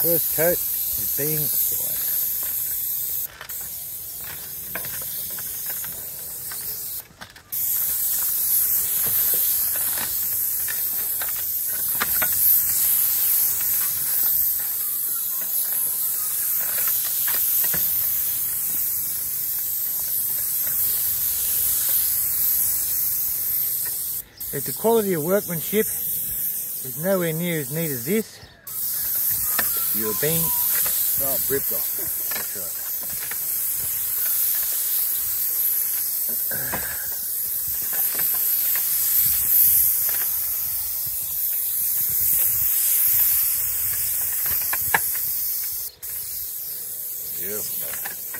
First coat is being applied. If the quality of workmanship is nowhere near as neat as this, European. Well, ripped off. That's right. Beautiful.